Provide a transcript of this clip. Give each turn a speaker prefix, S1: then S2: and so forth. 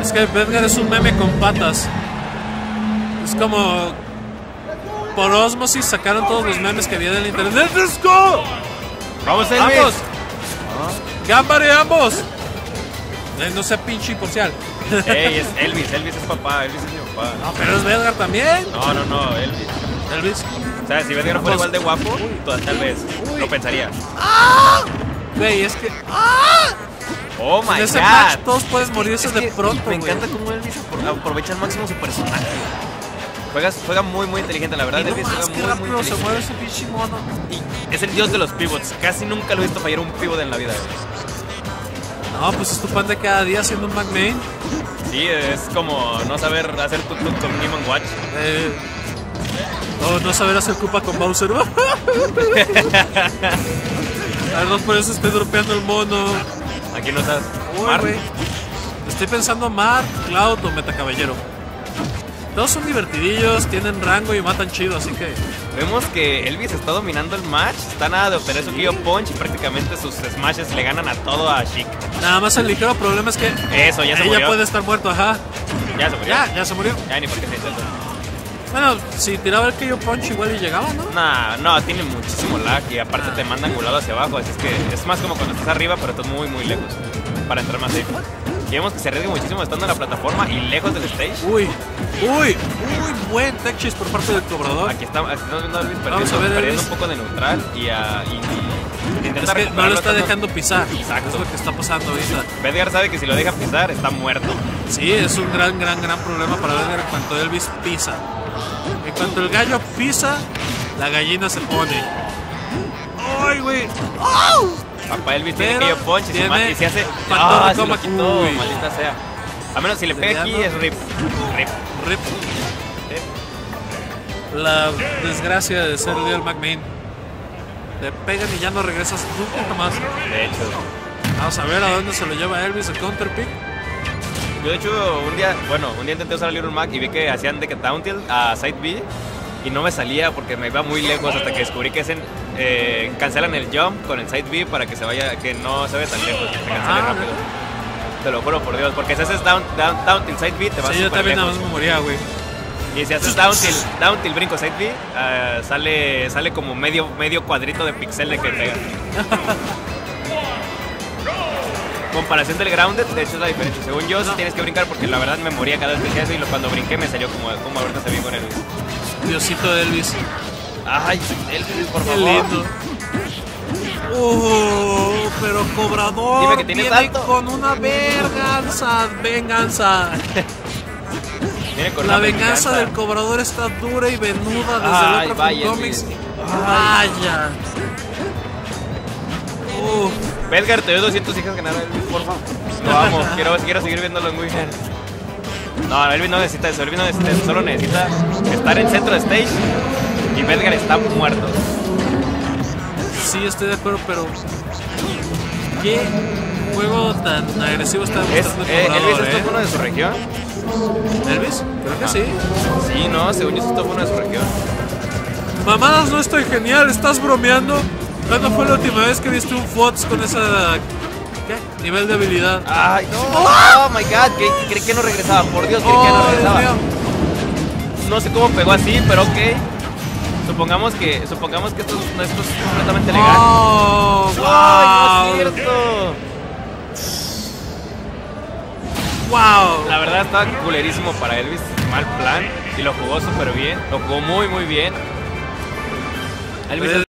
S1: Es que Bedgar es un meme con patas. Es como. Por osmosis sacaron todos los memes que había en el internet. ¡Let's go!
S2: Vamos, Elvis.
S1: ¡Ambos! ¡Gambare ambos! Eh, no sea pinche imparcial.
S2: Ey, es Elvis, Elvis es papá, Elvis es mi papá.
S1: No, pero es Bedgar también.
S2: No, no, no, Elvis.
S1: Elvis.
S2: O sea, si Bedgar fuera igual de guapo, tal vez lo pensaría.
S1: Güey, es que. ¡Ah!
S2: Oh
S1: En
S2: my
S1: ese match
S2: god.
S1: todos puedes morirse
S2: Es
S1: de
S2: que
S1: pronto.
S2: Me encanta cómo Elvis apro- aprovecha al máximo su personaje. Juega, juega muy, muy inteligente, la verdad.
S1: No
S2: Elvis
S1: más,
S2: juega
S1: qué
S2: muy, muy
S1: rápido se mueve ese pinche mono.
S2: Y es el dios de los pivots. Casi nunca lo he visto fallar un pivot en la vida.
S1: No, pues es tu pan de cada día haciendo un McMain.
S2: Sí, es como no saber hacer tuk con Neiman Watch.
S1: Eh, o no saber hacer culpa con Bowser. A ver, no por eso estoy dropeando el mono.
S2: Aquí no estás.
S1: Uy,
S2: Mar.
S1: güey. Estoy pensando Mark, Cloud o Metacaballero. Todos son divertidillos, tienen rango y matan chido, así que.
S2: Vemos que Elvis está dominando el match. Está nada de obtener su Kyo Punch y prácticamente sus smashes le ganan a todo a Chic.
S1: Nada más el ligero problema es que.
S2: Eso, ya se
S1: ella
S2: murió.
S1: puede estar muerto, ajá.
S2: Ya se murió.
S1: Ya, ya se murió.
S2: Ya ni por qué se intenta.
S1: Bueno, si tiraba el KO Punch igual y llegaba, ¿no?
S2: Nah, no, tiene muchísimo lag y aparte te manda angulado hacia abajo, así es que es más como cuando estás arriba, pero estás muy, muy lejos para entrar más safe. Y vemos que se arriesga muchísimo estando en la plataforma y lejos del stage.
S1: Uy, uy, muy buen tech chase por parte del cobrador.
S2: Aquí, está, aquí estamos viendo a Elvis perdiendo,
S1: a ver,
S2: perdiendo
S1: Elvis.
S2: un poco de neutral y, a, y, y intenta
S1: Es que no lo está dejando pisar.
S2: Exacto.
S1: Es lo que está pasando ahorita.
S2: Bedgar sabe que si lo deja pisar está muerto.
S1: Sí, es un gran, gran, gran problema para ver en cuanto Elvis pisa. En cuanto el gallo pisa, la gallina se pone. ¡Ay, güey!
S2: Papá Elvis tiene
S1: Pero
S2: que yo punch y se,
S1: tiene
S2: hace. ¡Ah! Se lo
S1: Uy.
S2: maldita sea. A menos si le pega aquí es rip. Rip.
S1: Rip. La desgracia de ser Lil McMahon. Te pegan y ya no regresas nunca más.
S2: De hecho.
S1: Vamos a ver a dónde se lo lleva Elvis el counter pick.
S2: Yo de hecho un día, bueno, un día intenté usar el Little Mac y vi que hacían de que down tilt a side B y no me salía porque me iba muy lejos hasta que descubrí que hacen, eh, cancelan el jump con el side B para que se vaya, que no se ve tan lejos, que se cancele
S1: Ah,
S2: rápido. Te lo juro por Dios, porque si haces down, down, side B te vas
S1: Sí, yo también nada más me moría, güey.
S2: Y si haces down tilt, down tilt brinco side B, ah, sale, sale como medio, medio cuadrito de pixel de que pega. Comparación del grounded, de hecho es la diferencia. Según yo, sí tienes que brincar porque la verdad me moría cada vez que hacía eso y lo- cuando brinqué me salió como, como ahorita se vi con Elvis.
S1: Diosito de Elvis.
S2: Ay, Elvis, por
S1: Qué
S2: favor.
S1: lindo. Oh, pero cobrador
S2: Dime que
S1: viene
S2: alto.
S1: con una venganza, venganza.
S2: Viene con
S1: La venganza del cobrador está dura y venuda desde el otro
S2: vaya,
S1: Comics. Vaya. Uf,
S2: Bedgar, te doy 200 hijas ganar a por favor. Lo amo, quiero, quiero seguir viéndolo muy bien. No, Elvis no necesita eso, Elvis no necesita eso, solo necesita estar en centro de stage y Bedgar está muerto.
S1: sí, estoy de acuerdo, pero. ¿Qué juego tan agresivo está
S2: Es, eh,
S1: cobrador?
S2: Elvis es
S1: eh?
S2: 1 de su región.
S1: ¿Elvis? Creo que sí.
S2: Sí, no, según yo es top 1 de su región.
S1: Mamadas, no estoy genial, ¿estás bromeando? ¿Cuándo fue la última vez que viste un FOTS con esa. ¿Qué? Nivel de habilidad.
S2: Ay, no, oh my god, creí, creí que no regresaba, por Dios, creí que no
S1: Oh, Dios
S2: regresaba.
S1: mío.
S2: No sé cómo pegó así, pero ok. Supongamos que, supongamos que esto, es- esto es completamente legal.
S1: Oh, wow.
S2: ¡Ay, no es cierto!
S1: Wow.
S2: La verdad estaba culerísimo para Elvis, mal plan, y lo jugó súper bien, lo jugó muy muy bien. Elvis
S1: Pero-